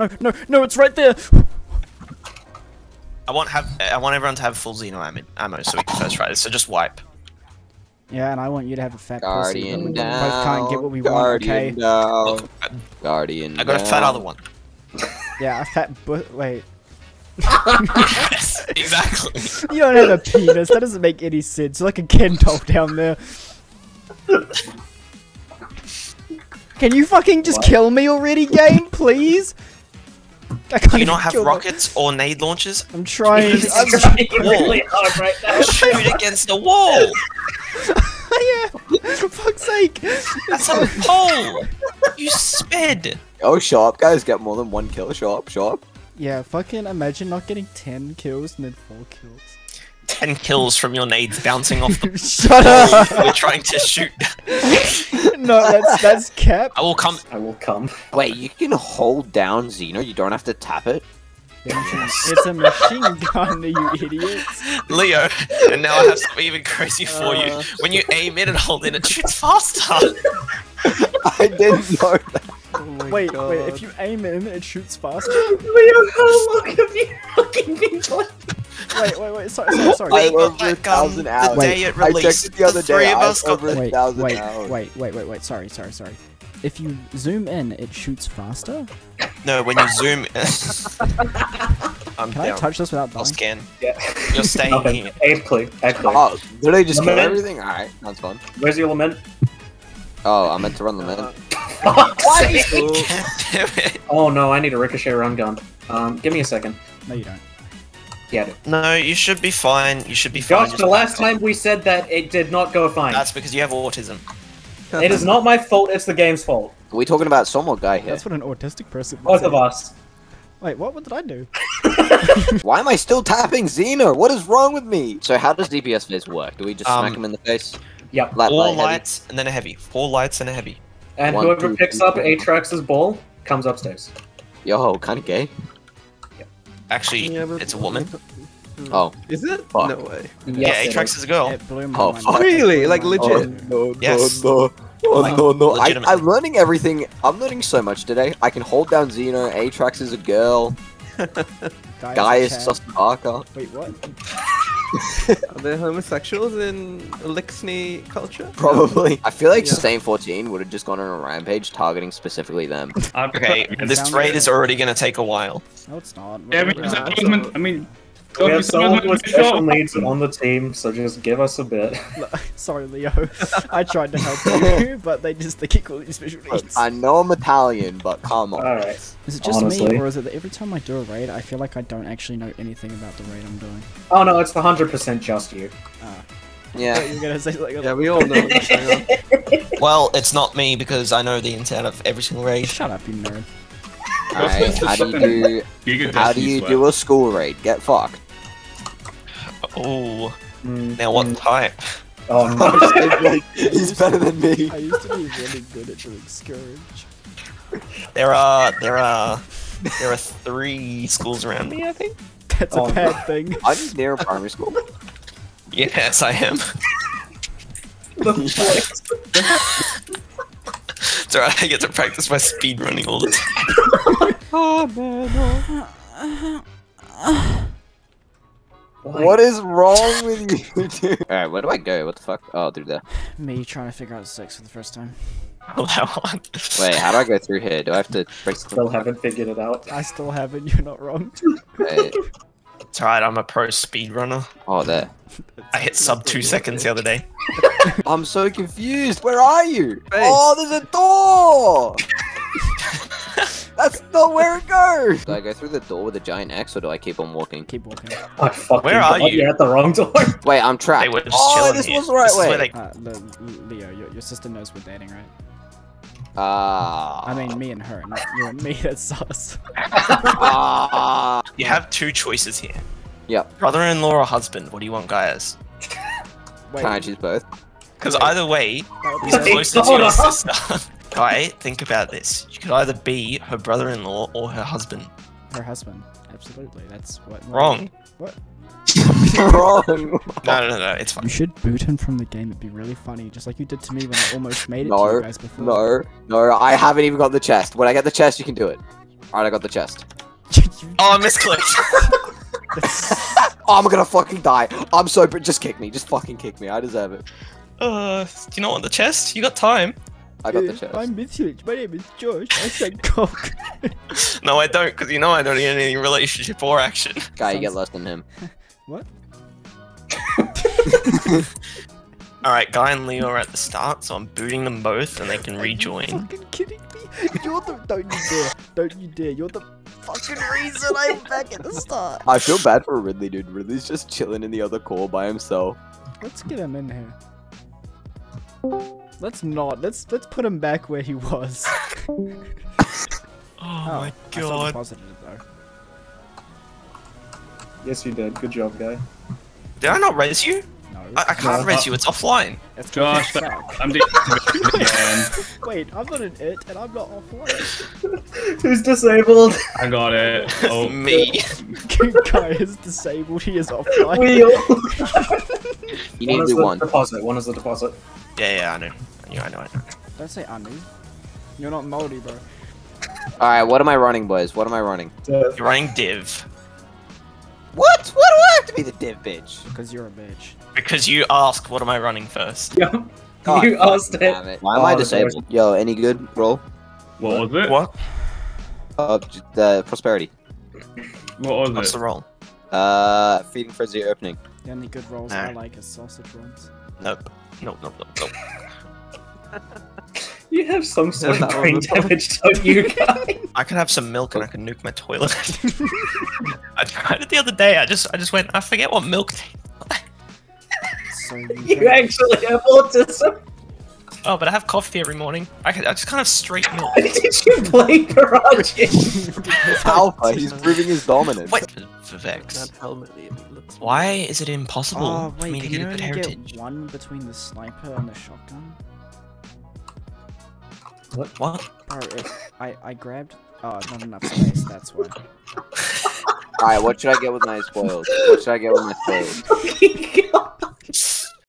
No, no, no, it's right there! I want have I want everyone to have full Xeno ammo, ammo so we can first try this. So just wipe. Yeah, and I want you to have a fat pussy, but Guardian we down. both can't get what we want, Guardian okay? down. Look, I, Guardian I got a fat other one. Yeah, a fat bu- wait. yes, exactly. You don't have a penis, that doesn't make any sense. You're like a Ken doll down there. Can you fucking just kill me already, game, please? I can't Do you not have kill them. rockets or nade launchers? I'm trying. He's I'm trying really hard right now. Shoot against the wall. yeah, for fuck's sake. That's a pole. You sped. Oh, show up, guys. Get more than one kill. Show up, show up. Yeah, fucking imagine not getting 10 kills and then 4 kills. Ten kills from your nades bouncing off the Shut up! we're trying to shoot. no, that's that's cap. I will come. I will come. Wait, you can hold down Xeno. You don't have to tap it. It's a machine gun, you idiots. Leo, and now I have something even crazy for you. Uh. When you aim it and hold in, it shoots faster. I didn't know that. wait, wait, if you aim in, it shoots faster? Leo, how long have you fucking been playing? Wait, wait, wait, sorry, sorry, sorry. I Wait, over that a thousand gun, hours. the day it I released, checked it the other three day. of us got over a Wait, thousand wait, hours. wait, wait, wait, wait, sorry, sorry, sorry. If you zoom in, it shoots faster? No, when you zoom. I'm Can I touch this without dying? I'll scan. Yeah. You're staying Nothing. here. Eighth click. Eighth click. Oh, did I just kill everything? Alright, that's fun. Where's your lament? Oh, I meant to run the minute. Fuck's sake. Damn it. Oh no, I need a ricochet run gun. Um, give me a second. No, you don't. Yeah, I do. No, you should be fine. You should be fine. Josh, the last back up. time we said that it did not go fine. That's because you have autism. It is not my fault, it's the game's fault. Are we talking about some more guy here? That's what an autistic person would Both say. of us. Wait, what, what did I do? Why am I still tapping Xeno? What is wrong with me? So how does DPS phase work? Do we just Um, smack him in the face? Yep. Light, Four light, heavy? lights and then a heavy. Four lights and a heavy. And One, whoever two, picks three, up four. Atraks's ball comes upstairs. Yo, kind of gay. Actually, Yeah, it's a woman. Hmm. Oh, Is it? Fuck. No way. Yeah, Atraks is a girl. It blew my Oh, mind. fuck. Really? Like, It blew my legit? mind. no, Yes. no, oh, Like, no, no. I, I'm learning everything. I'm learning so much today. I can hold down Xeno. Atrax is a girl. Guy, Guy a is cat. just Parker. Wait, what? Are there homosexuals in Eliksni culture? Probably. I feel like Yeah. Stain 14 would have just gone on a rampage targeting specifically them. Okay, this Sounds raid is already gonna take a while. No, it's not. Yeah, What- because Yeah, I, was meant, I mean, We don't have be someone someone with special needs on the team, so just give us a bit. Sorry, Leo. I tried to help you, but they just they keep calling you special needs. I know I'm Italian, but come on. Alright. Is it just honestly. me, or is it that every time I do a raid, I feel like I don't actually know anything about the raid I'm doing? Oh no, it's the 100% just you. Ah. Yeah. You're gonna say like, Yeah, we all know what's going on. Well, it's not me because I know the intent of every single raid. shut up, you nerd. Alright, how do you do? How do you do a school raid? Get fucked. Oh, Mm, now what mm. type? Oh no. He's better than me. I used to be really good at doing scourge. There are there are there are three schools around me. I think. That's Oh, a bad thing. I'm near a primary school. Yes, I am. The flex. It's alright. I get to practice my speed running all the time. Oh, man. oh. What is wrong with you, dude? Alright, where do I go? What the fuck? Oh, through there. Me trying to figure out sex for the first time. Oh, that one. Wait, how do I go through here? Do I have to break Still haven't figured it out. I still haven't. You're not wrong. Wait. It's alright. I'm a pro speed runner. Oh, there. I hit sub two seconds the other day. I'm so confused. Where are you? Hey. Oh, there's a door! That's not where it goes! Do I go through the door with a giant X or do I keep on walking? Keep walking. I fucking Where are you? You're at the wrong door. Wait, I'm trapped. They were just oh, chilling this here. was the right This way. where they- Uh, Leo, your, your sister knows we're dating, right? Ah. I mean, me and her, not you and me. That's sus. Ah. You have two choices here. Yep. Brother-in-law or husband? What do you want, guys? Wait, Can I choose both? Because either way, that would be he's very- closer to Hold your sister. Guy, think about this. You could either be her brother-in-law or her husband. her husband. Absolutely, that's what. Wrong. What? Wrong. No, no, no, no. It's fine. You should boot him from the game. It'd be really funny, just like you did to me when I almost made it to No, you guys before. No, no, I haven't even got the chest. When I get the chest, you can do it. Alright, I got the chest. Oh, I misclicked. Oh, I'm gonna fucking die. I'm so. Just kick me. Just fucking kick me. I deserve it. Uh, do you not want the chest? You got time. I got the chest. I'm Mitchell. My name is Josh. I said cock. No, I don't, because you know I don't need any relationship or action. Guy, you get Sounds- less than him. what? Alright, Guy and Leo are at the start, so I'm booting them both and they can Are you rejoin. fucking kidding me? You're the. Don't you dare. Don't you dare. You're the fucking reason I'm back at the start. I feel bad for Ridley, dude. Ridley's just chilling in the other core by himself. Let's get him in here. Let's not. Let's let's put him back where he was. Oh, Oh, my I still god. it though. Yes, you did. Good job, guy. Did I not raise you? No. I, I can't No. raise you, it's offline. That's Josh. I'm deactivated. Wait, I'm not an it, and I'm not offline. Who's disabled? I got it. Oh, Me. Guy is disabled. He is offline. Wheel. You One need to do one. deposit. One is the deposit. Yeah, yeah, I know. Yeah, I know, I know. Don't say Andy. You're not moldy, bro. Alright, what am I running, boys? What am I running? Uh, You're running div. What? Why do I have to be the div bitch? Because you're a bitch. Because you asked, what am I running first? yeah. God you asked it. It. Why am Oh, I the disabled? Yo, any good roll? what was it? What? Uh, the prosperity. What was What's it? the roll? Uh, feeding frenzy opening. The only good rolls No. I like is sausage runs. Nope. Nope, nope, nope, nope. You have some sort of brain damage, don't you, guy? I could have some milk and I can nuke my toilet. I tried it the other day. I just, I just went. I forget what milk. tastes like. So you, you actually have autism. Oh, but I have coffee every morning. I, I just kind of straight milk. Why did you play Barrage? Alpha, he's proving his dominance. Wait for, for Vex. Helmet looks. Why is it impossible Oh for me to can get you a good heritage? get one between the sniper and the shotgun? What? Bro, oh, it, I I grabbed. Oh, not enough space. That's why. Alright, what should I get with my spoils? What should I get with my spoils? Oh Fucking God.